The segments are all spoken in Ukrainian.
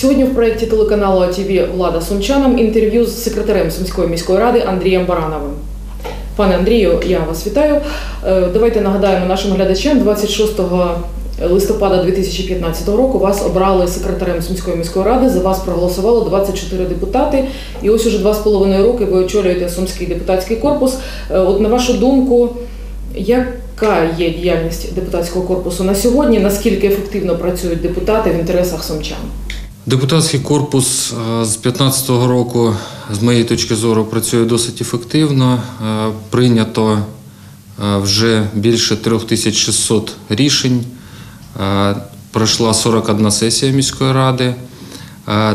Сьогодні в проєкті телеканалу АТВ Влада Сумчанам інтерв'ю з секретарем Сумської міської ради Андрієм Барановим. Пане Андрію, я вас вітаю. Е, Давайте нагадаємо нашим глядачам 26 листопада 2015 року вас обрали секретарем Сумської міської ради. За вас проголосувало 24 депутати. І ось уже два з половиною роки ви очолюєте Сумський депутатський корпус. Е, От на вашу думку, яка є діяльність депутатського корпусу на сьогодні? Наскільки ефективно працюють депутати в інтересах сумчан? Депутатський корпус е, з 2015 року, з моєї точки зору, працює досить ефективно. Е, Прийнято е, вже більше 3600 рішень. Пройшла 41 сесія міської ради.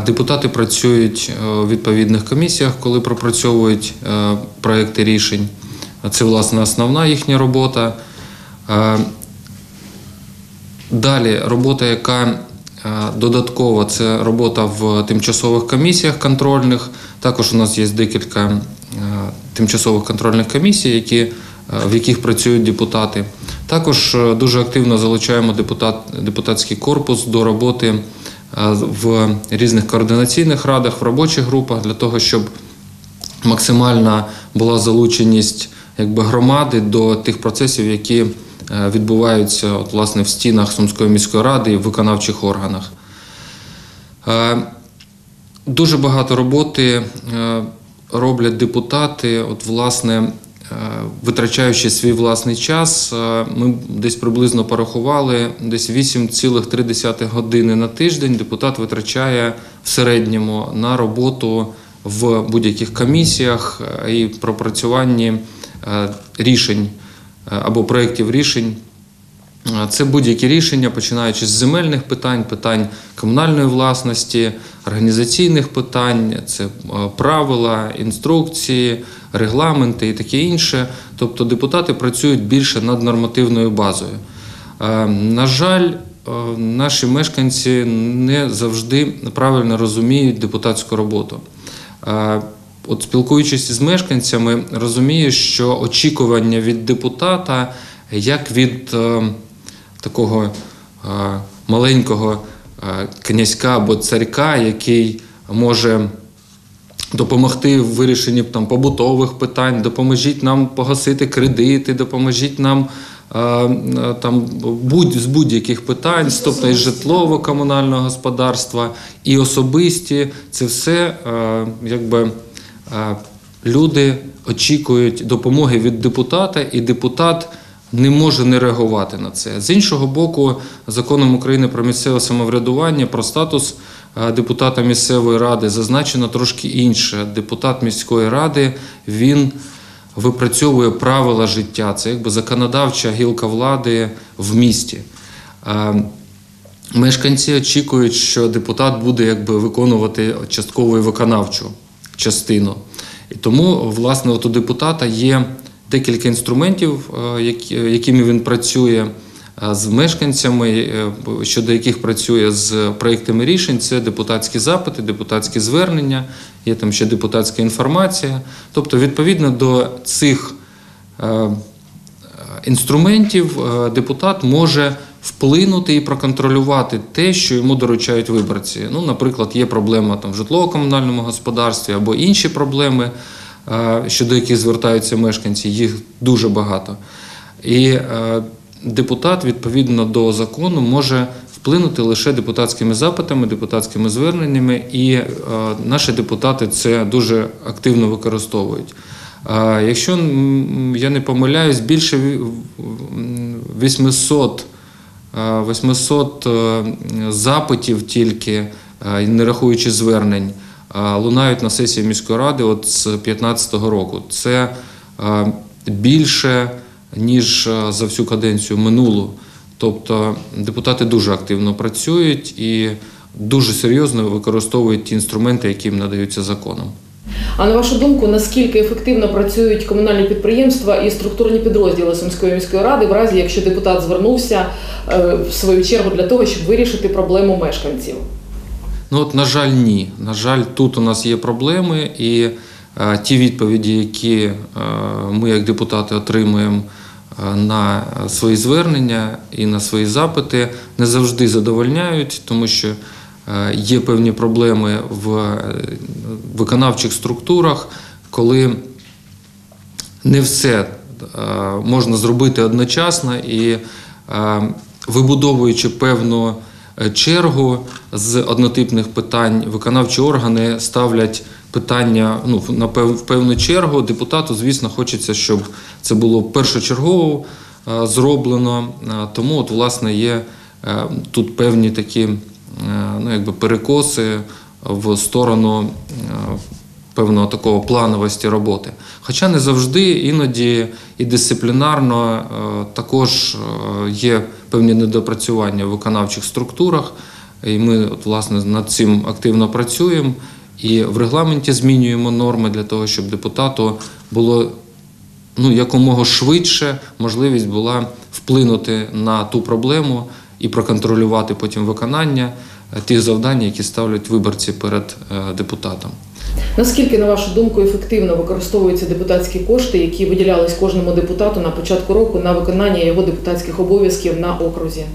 Депутати працюють у відповідних комісіях, коли пропрацьовують проекти рішень. Це, власне, основна їхня робота. Далі робота, яка е, додаткова, це робота в тимчасових комісіях контрольних. Також у нас є декілька е, тимчасових контрольних комісій, які, е, в яких працюють депутати. Також дуже активно залучаємо депутат, депутатський корпус до роботи в різних координаційних радах, в робочих групах для того, щоб максимальна була залученість якби, громади до тих процесів, які відбуваються от, власне, в стінах Сумської міської ради і в виконавчих органах. Е, Дуже багато роботи е, роблять депутати, от, власне, е, витрачаючи свій власний час. Е, Ми десь приблизно порахували, десь 8,3 години на тиждень депутат витрачає в середньому на роботу в будь-яких комісіях е, і пропрацюванні е, рішень е, або проєктів рішень. Е, Це будь-які рішення, починаючи з земельних питань, питань комунальної власності, організаційних питань, це е, правила, інструкції, регламенти і таке інше. Тобто депутати працюють більше над нормативною базою. Е, На жаль, е, наші мешканці не завжди правильно розуміють депутатську роботу. От спілкуючись з мешканцями, розумію, що очікування від депутата, як від е, такого е, маленького е, князька або царька, який може допомогти в вирішенні там, побутових питань, допоможіть нам погасити кредити, допоможіть нам е, е, там, будь, з будь-яких питань, тобто і житлово-комунального господарства, і особисті. Це все е, якби. Люди очікують допомоги від депутата, і депутат не може не реагувати на це. З іншого боку, законом України про місцеве самоврядування, про статус депутата місцевої ради зазначено трошки інше. Депутат міської ради він випрацьовує правила життя. Це якби законодавча гілка влади в місті. Мешканці очікують, що депутат буде якби виконувати часткову і виконавчу частину. І тому, власне, от у депутата є декілька інструментів, е, якими він працює е, з мешканцями, е, щодо яких працює з проєктами рішень. Це депутатські запити, депутатські звернення, є там ще депутатська інформація. Тобто, відповідно до цих е, інструментів е, депутат може вплинути і проконтролювати те, що йому доручають виборці. Ну, наприклад, є проблема там в житлово-комунальному господарстві або інші проблеми, е, щодо яких звертаються мешканці, їх дуже багато. І е, депутат, відповідно до закону, може вплинути лише депутатськими запитами, депутатськими зверненнями, і е, наші депутати це дуже активно використовують. Якщо я не помиляюсь, більше ві- 800, е, 800 е, запитів тільки, е, не рахуючи звернень, е, лунають на сесії міської ради от з 2015 року. Це е, більше, ніж е, за всю каденцію минулу. Тобто депутати дуже активно працюють і дуже серйозно використовують ті інструменти, які їм надаються законом. А на вашу думку, наскільки ефективно працюють комунальні підприємства і структурні підрозділи Сумської міської ради, в разі якщо депутат звернувся е, в свою чергу для того, щоб вирішити проблему мешканців? Ну от, на жаль, ні. На жаль, тут у нас є проблеми, і е, ті відповіді, які е, ми, як депутати, отримуємо е, на свої звернення і на свої запити, не завжди задовольняють, тому що є певні проблеми в е, виконавчих структурах, коли не все е, можна зробити одночасно і е, вибудовуючи певну е, чергу з однотипних питань, виконавчі органи ставлять питання ну, на в певну чергу. Депутату, звісно, хочеться, щоб це було першочергово е, зроблено. Е, Тому, от, власне, є е, тут певні такі е, ну, якби перекоси в сторону е, певного такого плановості роботи. Хоча не завжди, іноді і дисциплінарно е, також е, є певні недопрацювання в виконавчих структурах, і ми от, власне над цим активно працюємо. І в регламенті змінюємо норми для того, щоб депутату було ну, якомога швидше можливість була вплинути на ту проблему і проконтролювати потім виконання е, тих завдань, які ставлять виборці перед е, депутатом. Наскільки, на вашу думку, ефективно використовуються депутатські кошти, які виділялись кожному депутату на початку року на виконання його депутатських обов'язків на окрузі?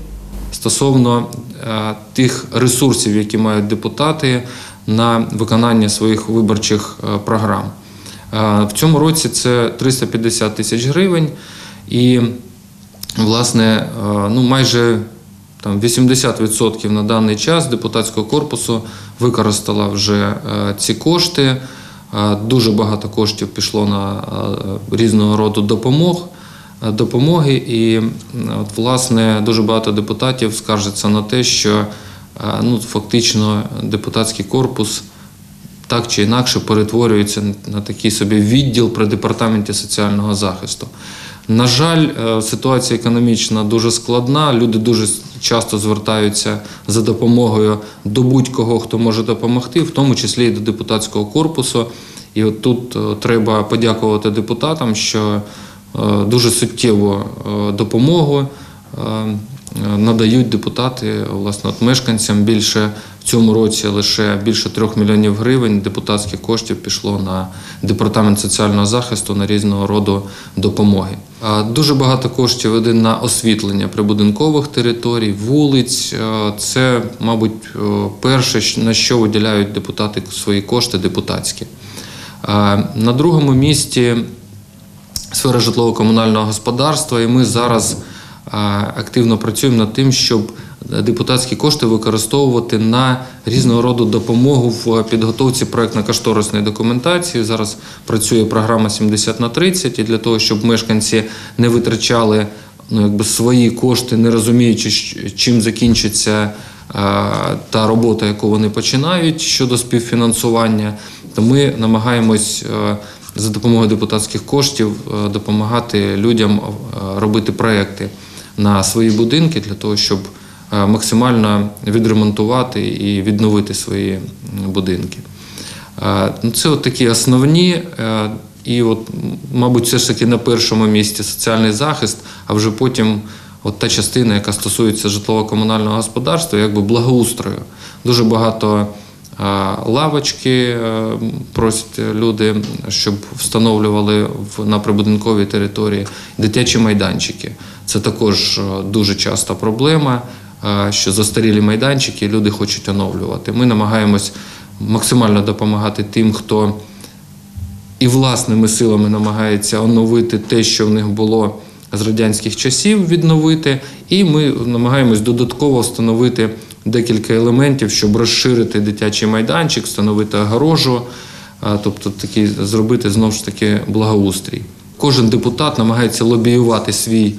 стосовно е, тих ресурсів, які мають депутати на виконання своїх виборчих програм. В цьому році це 350 тисяч гривень, і, власне, ну, майже там 80% на даний час депутатського корпусу використала вже е, ці кошти. Е, Дуже багато коштів пішло на е, різного роду допомог допомоги. І от, власне дуже багато депутатів скаржаться на те, що ну, фактично депутатський корпус так чи інакше перетворюється на такий собі відділ при департаменті соціального захисту. На жаль, е, ситуація економічна дуже складна. Люди дуже часто звертаються за допомогою до будь-кого, хто може допомогти, в тому числі і до депутатського корпусу. І от тут е, треба подякувати депутатам, що е, дуже суттєву е, допомогу надають депутати власне от мешканцям більше в цьому році лише більше трьох мільйонів гривень депутатських коштів пішло на департамент соціального захисту на різного роду допомоги. Дуже багато коштів йде на освітлення прибудинкових територій, вулиць. Це, мабуть, перше, на що виділяють депутати свої кошти депутатські. На другому місці сфера житлово-комунального господарства, і ми зараз активно працюємо над тим, щоб депутатські кошти використовувати на різного роду допомогу в підготовці проектно-кошторисної документації. Зараз працює програма 70 на 30, і для того, щоб мешканці не витрачали ну, якби свої кошти, не розуміючи, чим закінчиться та робота, яку вони починають щодо співфінансування, то ми намагаємось е, за допомогою депутатських коштів е, допомагати людям е, робити проекти на свої будинки для того, щоб е, максимально відремонтувати і відновити свої будинки. Е, ну, Це от такі основні. е, І, от, мабуть, все ж таки на першому місці соціальний захист, а вже потім от та частина, яка стосується житлово-комунального господарства, якби благоустрою. Дуже багато лавочки просять люди, щоб встановлювали на прибудинковій території дитячі майданчики. Це також е, дуже часта проблема, е, що застарілі майданчики люди хочуть оновлювати. Ми намагаємось максимально допомагати тим, хто і власними силами намагається оновити те, що в них було з радянських часів, відновити. І ми намагаємось додатково встановити декілька елементів, щоб розширити дитячий майданчик, встановити огорожу, тобто такий зробити знову ж таки благоустрій. Кожен депутат намагається лобіювати свій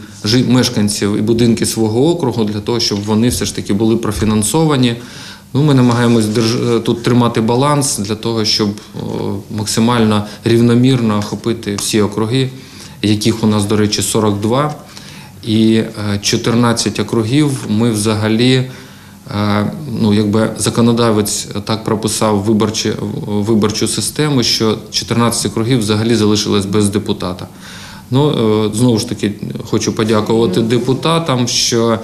мешканців і будинки свого округу для того, щоб вони все ж таки були профінансовані. Ну, ми намагаємось держ- тут тримати баланс для того, щоб максимально рівномірно охопити всі округи, яких у нас, до речі, 42. І е, 14 округів ми взагалі, е, ну, якби законодавець так прописав виборчі, виборчу систему, що 14 округів взагалі залишились без депутата. Ну, е, знову ж таки, хочу подякувати депутатам, що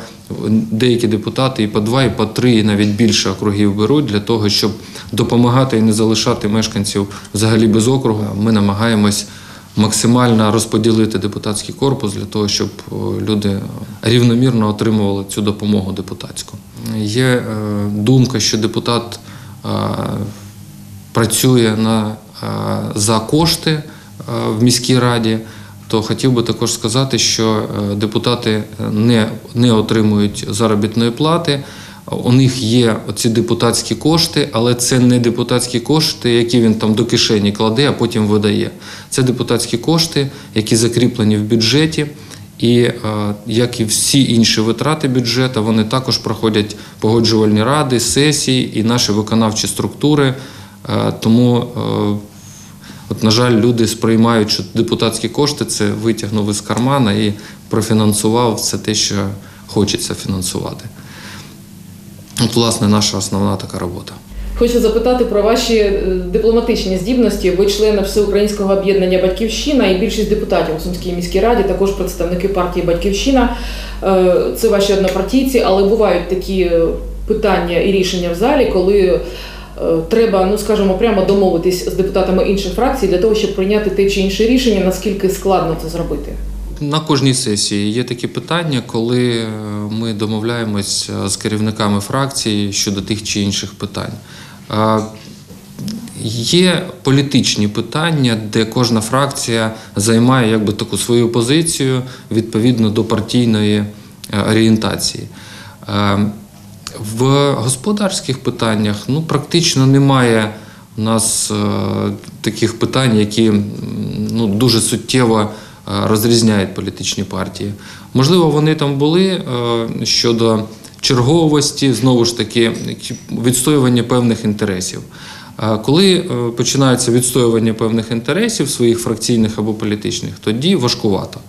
деякі депутати і по два, і по три, і навіть більше округів беруть для того, щоб допомагати і не залишати мешканців взагалі без округу. Ми намагаємось максимально розподілити депутатський корпус для того, щоб люди рівномірно отримували цю допомогу депутатську. є е, думка, що депутат е, працює на, е, за кошти е, в міській раді, то хотів би також сказати, що е, депутати не, не отримують заробітної плати. У них є оці депутатські кошти, але це не депутатські кошти, які він там до кишені кладе, а потім видає. Це депутатські кошти, які закріплені в бюджеті. І е, як і всі інші витрати бюджету, вони також проходять погоджувальні ради, сесії і наші виконавчі структури. Е, Тому, е, от, на жаль, люди сприймають, що депутатські кошти це витягнув із кармана і профінансував все те, що хочеться фінансувати. От, власне, наша основна така робота. Хочу запитати про ваші е, дипломатичні здібності. Ви члени Всеукраїнського об'єднання Батьківщина і більшість депутатів у Сумській міській раді, також представники партії Батьківщина. Е, Це ваші однопартійці, але бувають такі е, питання і рішення в залі, коли треба, ну скажімо, прямо домовитись з депутатами інших фракцій для того, щоб прийняти те чи інше рішення. Наскільки складно це зробити? На кожній сесії є такі питання, коли е, ми домовляємось е, з керівниками фракції щодо тих чи інших питань. Є політичні питання, де кожна фракція займає якби таку свою позицію відповідно до партійної е, орієнтації. Е, В господарських питаннях ну, практично немає у нас е, таких питань, які ну, дуже суттєво е, розрізняють політичні партії. Можливо, вони там були е, щодо черговості, знову ж таки, відстоювання певних інтересів. Коли е, починається відстоювання певних інтересів своїх фракційних або політичних, тоді важкувато.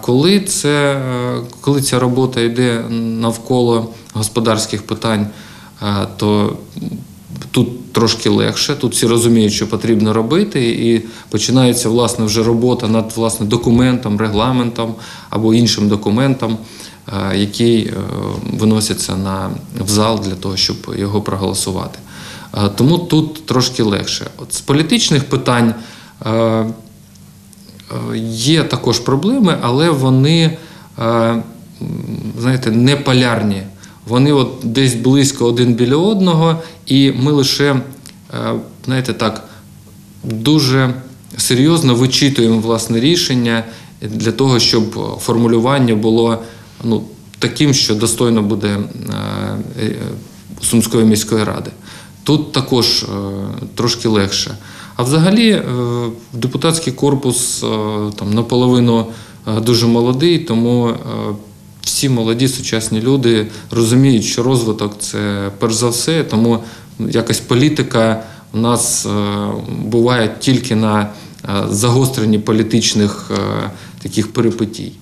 Коли, це, е, коли ця робота йде навколо господарських питань, е, то тут трошки легше. Тут всі розуміють, що потрібно робити, і починається власне вже робота над власне документом, регламентом або іншим документом, е, який е, виноситься на в зал для того, щоб його проголосувати. Е, Тому тут трошки легше. От з політичних питань. Є також проблеми, але вони, знаєте, не полярні. Вони от десь близько один біля одного, і ми лише, е, знаєте, так, дуже серйозно вичитуємо власне рішення для того, щоб формулювання було ну, таким, що достойно буде е, е, Сумської міської ради. Тут також трошки легше. А взагалі депутатський корпус там наполовину дуже молодий, тому всі молоді сучасні люди розуміють, що розвиток це перш за все, тому якась політика у нас е, буває тільки на е, загостренні політичних е, таких перипетій.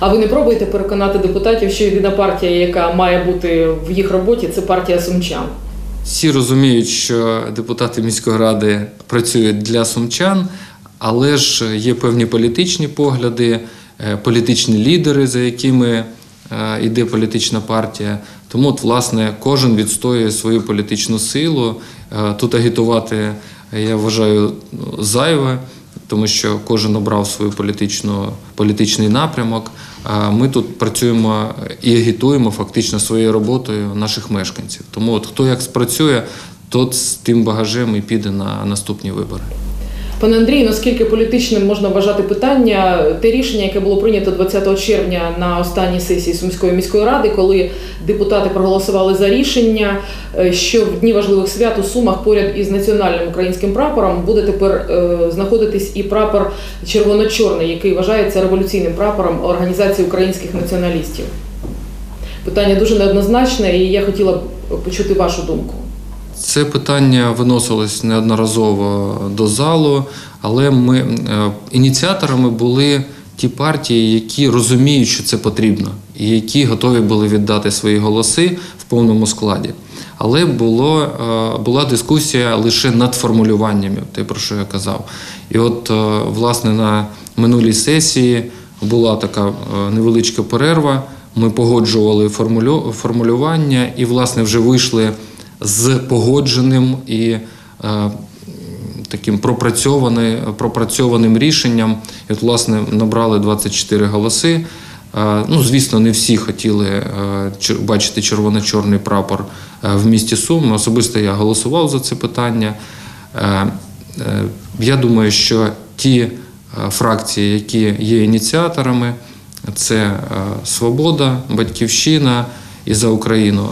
А ви не пробуєте переконати депутатів, що єдина партія, яка має бути в їх роботі, це партія сумчан? Всі розуміють, що депутати міської ради працюють для сумчан, але ж є певні політичні погляди, політичні лідери, за якими йде політична партія. Тому, от, власне, кожен відстоює свою політичну силу. Е, Тут агітувати, е, я вважаю, зайве, тому що кожен обрав свою політичну, політичний напрямок. Ми тут працюємо і агітуємо фактично своєю роботою наших мешканців. Тому от хто як спрацює, тот з тим багажем і піде на наступні вибори. Пане Андрію, наскільки політичним можна вважати питання, те рішення, яке було прийнято 20 червня на останній сесії Сумської міської ради, коли депутати проголосували за рішення, е, що в дні важливих свят у Сумах поряд із національним українським прапором буде тепер е, знаходитись і прапор червоно-чорний, який вважається революційним прапором організації українських націоналістів. Питання дуже неоднозначне, і я хотіла б почути вашу думку. Це питання виносилось неодноразово до залу, але ми е, ініціаторами були ті партії, які розуміють, що це потрібно, і які готові були віддати свої голоси в повному складі. Але було, е, була дискусія лише над формулюваннями, те, про що я казав. І от, е, власне, на минулій сесії була така невеличка перерва. Ми погоджували формулю- формулювання і, власне, вже вийшли з погодженим і е, таким пропрацьованим, пропрацьованим рішенням. І от, власне, набрали 24 голоси. Е, Ну, звісно, не всі хотіли е, бачити червоно-чорний прапор в місті Суми. Особисто я голосував за це питання. Я думаю, що ті фракції, які є ініціаторами, це Свобода, Батьківщина і за Україну,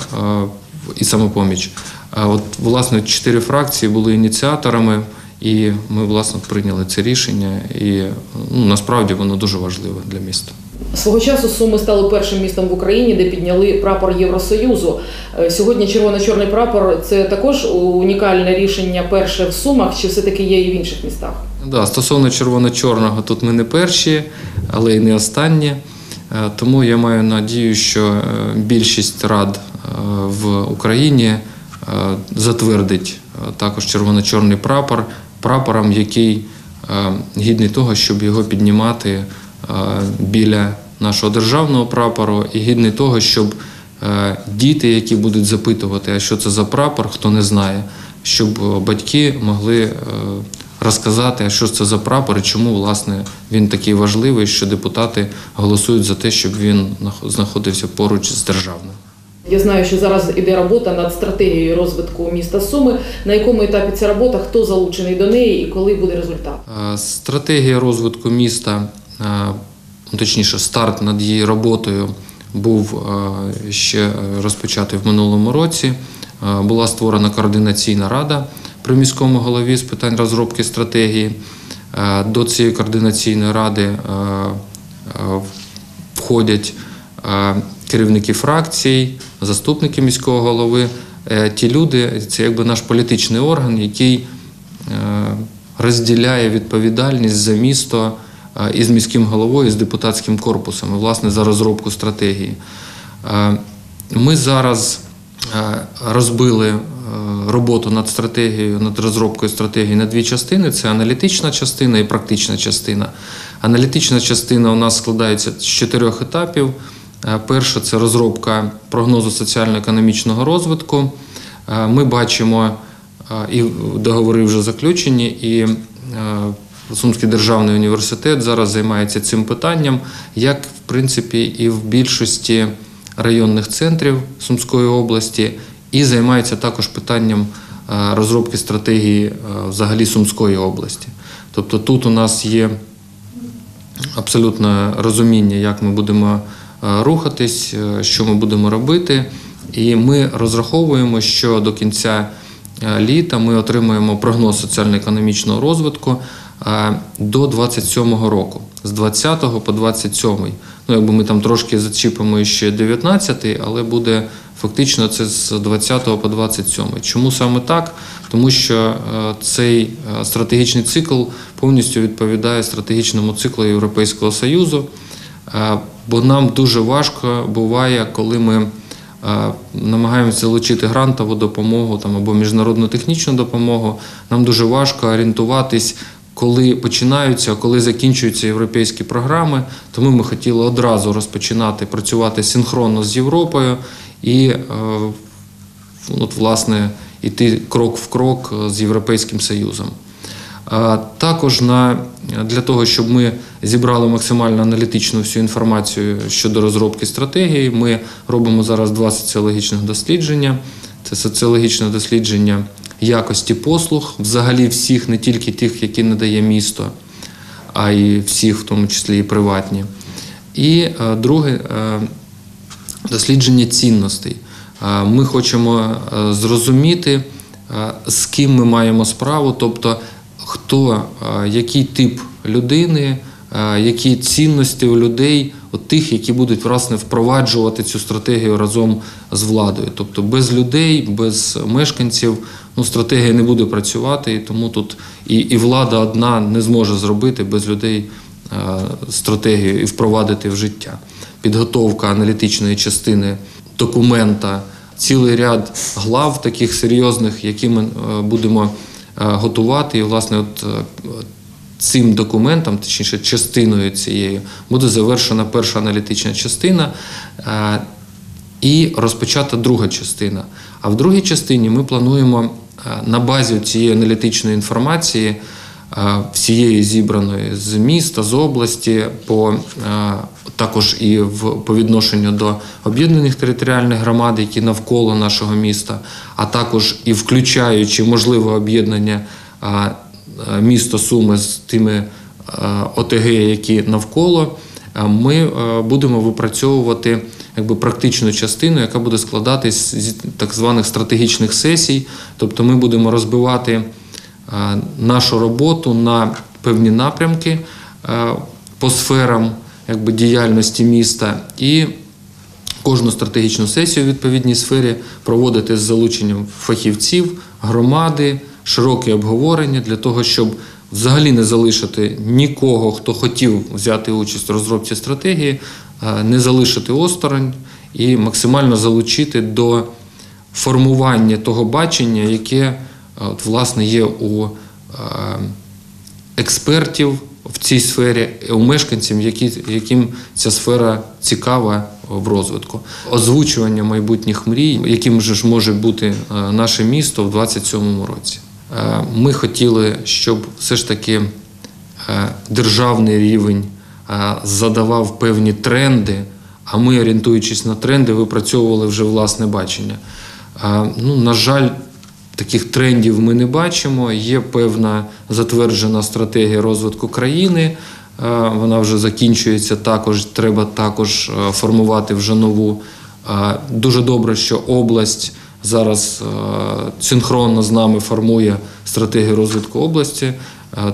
і самопоміч. А от власне чотири фракції були ініціаторами, і ми власне прийняли це рішення. І ну, насправді воно дуже важливе для міста. Свого часу Суми стали першим містом в Україні, де підняли прапор Євросоюзу. Е, Сьогодні червоно-чорний прапор це також унікальне рішення перше в Сумах, чи все-таки є і в інших містах? Да, стосовно червоно-чорного, тут ми не перші, але й не останні. Е, Тому я маю надію, що е, більшість рад в Україні е, затвердить е, також червоно-чорний прапор прапором, який е, гідний того, щоб його піднімати біля нашого державного прапору, і гідний того, щоб діти, які будуть запитувати, а що це за прапор, хто не знає, щоб батьки могли розказати, а що це за прапор і чому власне він такий важливий, що депутати голосують за те, щоб він нах- знаходився поруч з державним. Я знаю, що зараз іде робота над стратегією розвитку міста Суми. На якому етапі ця робота, хто залучений до неї і коли буде результат? Е, Стратегія розвитку міста, е, ну, точніше, старт над її роботою був е, ще розпочатий в минулому році. Була створена координаційна рада при міському голові з питань розробки стратегії. До цієї координаційної ради входять керівники фракцій, заступники міського голови. Е, Ті люди, це якби наш політичний орган, який е, розділяє відповідальність за місто е, із міським головою, з депутатським корпусом, власне, за розробку стратегії. Ми зараз розбили роботу над стратегією, над розробкою стратегії на дві частини: це аналітична частина і практична частина. Аналітична частина у нас складається з чотирьох етапів. Е, Перше це розробка прогнозу соціально-економічного розвитку. Е, Ми бачимо е, і договори вже заключені, і Сумський державний університет зараз займається цим питанням, як в принципі і в більшості районних центрів Сумської області, і займається також питанням розробки стратегії взагалі Сумської області. Тобто тут у нас є абсолютно розуміння, як ми будемо рухатись, е, що ми будемо робити. І ми розраховуємо, що до кінця е, літа ми отримаємо прогноз соціально-економічного розвитку е, до 27-го року, з 20 по 27. Ну, якби ми там трошки зачіпимо ще 19-й, але буде фактично це з 20 по 27. Чому саме так? Тому що е, цей е, стратегічний цикл повністю відповідає стратегічному циклу Європейського Союзу. Бо нам дуже важко буває, коли ми намагаємося залучити грантову допомогу там, або міжнародну технічну допомогу. Нам дуже важко орієнтуватись, коли починаються, коли закінчуються європейські програми. Тому ми хотіли одразу розпочинати працювати синхронно з Європою і е, от, власне йти крок в крок з Європейським Союзом. Також на, для того, щоб ми зібрали максимально аналітичну всю інформацію щодо розробки стратегії, ми робимо зараз два соціологічних дослідження. Це соціологічне дослідження якості послуг, взагалі всіх, не тільки тих, які надає місто, а й всіх, в тому числі і приватні. І е, друге е, дослідження цінностей. Е, Ми хочемо зрозуміти, з ким ми маємо справу, тобто хто, е, який тип людини, е, які цінності у людей, от тих, які будуть власне впроваджувати цю стратегію разом з владою. Тобто без людей, без мешканців ну, стратегія не буде працювати, і тому тут і, і влада одна не зможе зробити без людей е, стратегію і впровадити в життя. Підготовка аналітичної частини документа, цілий ряд глав таких серйозних, які ми будемо готувати. І, власне, от е, цим документом, точніше, частиною цією, буде завершена перша аналітична частина. е, І розпочата друга частина. А в другій частині ми плануємо е, на базі цієї аналітичної інформації, е, всієї зібраної з міста, з області, по е, також і в по відношенню до об'єднаних територіальних громад, які навколо нашого міста, а також і включаючи можливе об'єднання міста Суми з тими ОТГ, які навколо. Ми будемо випрацьовувати якби практичну частину, яка буде складатись з так званих стратегічних сесій. Тобто ми будемо розбивати нашу роботу на певні напрямки по сферам якби, діяльності міста. І кожну стратегічну сесію в відповідній сфері проводити з залученням фахівців, громади, широке обговорення для того, щоб взагалі не залишити нікого, хто хотів взяти участь в розробці стратегії, е, не залишити осторонь і максимально залучити до формування того бачення, яке е, от, власне є у е, експертів в цій сфері, у мешканців, які, яким ця сфера цікава в розвитку. Озвучування майбутніх мрій, яким же ж може бути е, наше місто в 2027 році. Е, Ми хотіли, щоб все ж таки е, державний рівень задавав певні тренди, а ми, орієнтуючись на тренди, випрацьовували вже власне бачення. Ну, на жаль, таких трендів ми не бачимо. Є певна затверджена стратегія розвитку країни. е, Вона вже закінчується також. Треба також е, формувати вже нову. Е, Дуже добре, що область зараз синхронно з нами формує стратегію розвитку області.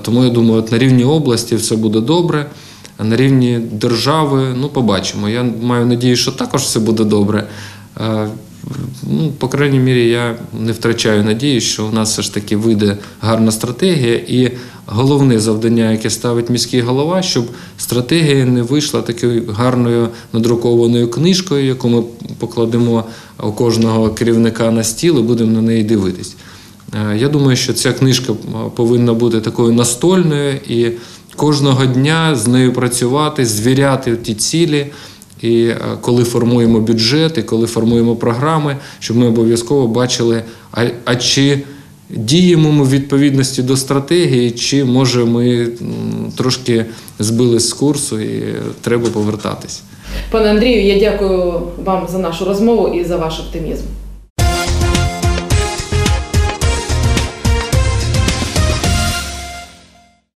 Тому я думаю, от на рівні області все буде добре. А на рівні держави, ну, побачимо. Я маю надію, що також все буде добре. Ну, по крайній мірі, я не втрачаю надії, що у нас все ж таки вийде гарна стратегія. І головне завдання, яке ставить міський голова, щоб стратегія не вийшла такою гарною надрукованою книжкою, яку ми покладемо у кожного керівника на стіл і будемо на неї дивитись. Е, Я думаю, що ця книжка е, повинна бути такою настольною і кожного дня з нею працювати, звіряти ті цілі. І е, коли формуємо бюджет, і коли формуємо програми, щоб ми обов'язково бачили, а, а чи діємо ми в відповідності до стратегії, чи може ми трошки збились з курсу і треба повертатись. Пане Андрію, я дякую вам за нашу розмову і за ваш оптимізм.